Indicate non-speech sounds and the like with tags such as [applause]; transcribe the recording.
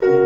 you [laughs]